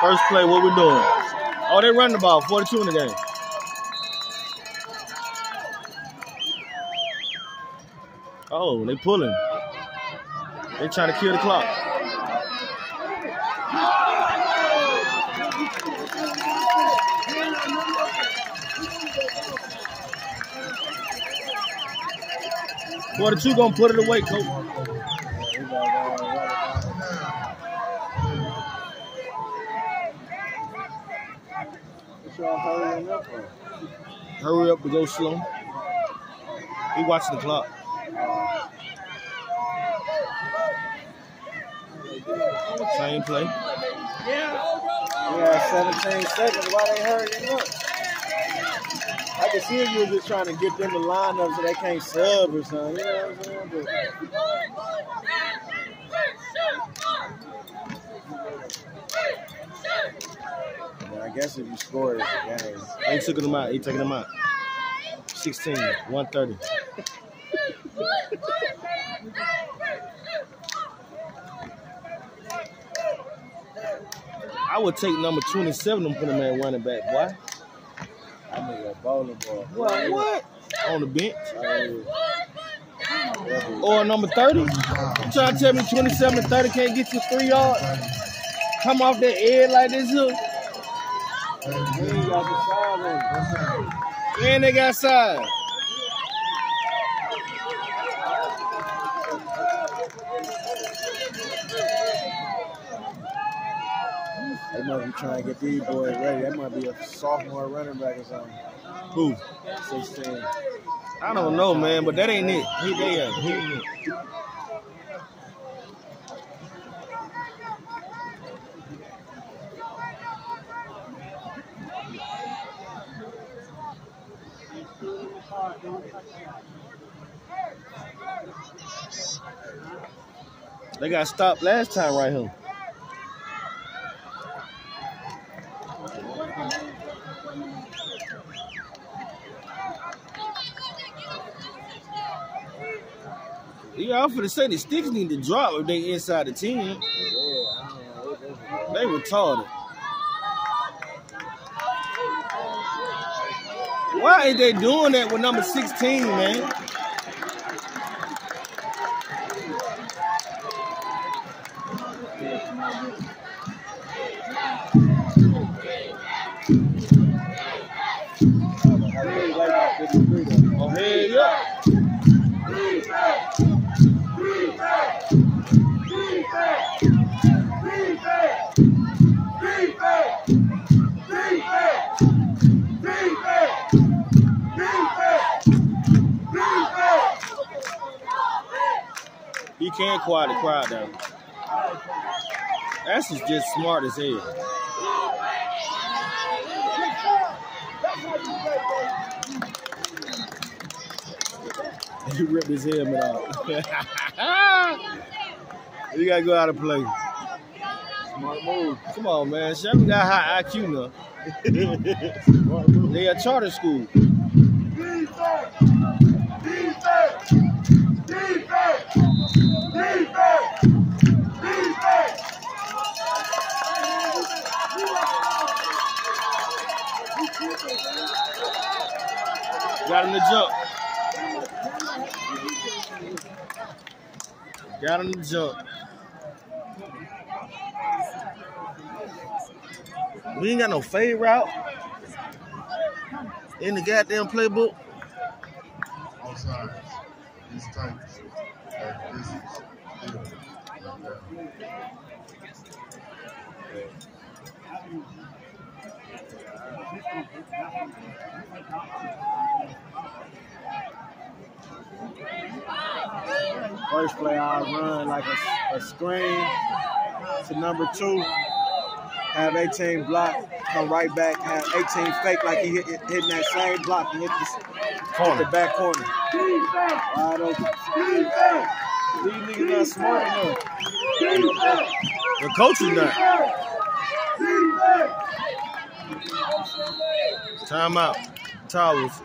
First play, what we doing? Oh, they running the ball. 42 in the game. Oh, they pulling. They trying to kill the clock. Forty-two gonna put it away, coach. Hurry up to go slow. He watching the clock. Same play. Yeah, 17 seconds. Why they hurrying up? I can see if you were just trying to get them to line up so they can't sub or something. You know what I'm saying? But Yeah, I guess if you score, it's a game. They took him out. He taking them out. 16, 130. I would take number 27 and put him at running back, boy. I a bowling ball. What? What? On the bench. Or number 30. You trying to tell me 27 and 30 can't get you three yards? Come off that edge like this here. we ain't got side on it. And they got side. They must be trying to get these boys ready. That might be a sophomore running back or something. Who? 16. I don't know, man, but that ain't it. He there. He ain't it. They got stopped last time right here. Yeah, I'm finna say the sticks need to drop if they inside the 10. Yeah, I don't know what this is. They retarded. Why is they doing that with number 16, man? I really like that 53 though. Oh, hell He can quiet the crowd down. That's just just smart as hell. He ripped his helmet off. you gotta go out and play. Smart move. Come on, man. Chevy got high IQ now. Smart. They a charter school. Got him to jump. Got him to jump. We ain't got no fade route in the goddamn playbook. this is yeah. First play, I run like a, a screen to number two. Have 18 block, come right back. Have 18 fake like he hit, hit- hitting that same block. He hit the, Corner. the back corner. Wide open. These niggas not smart enough. The coach is not. Time out towels.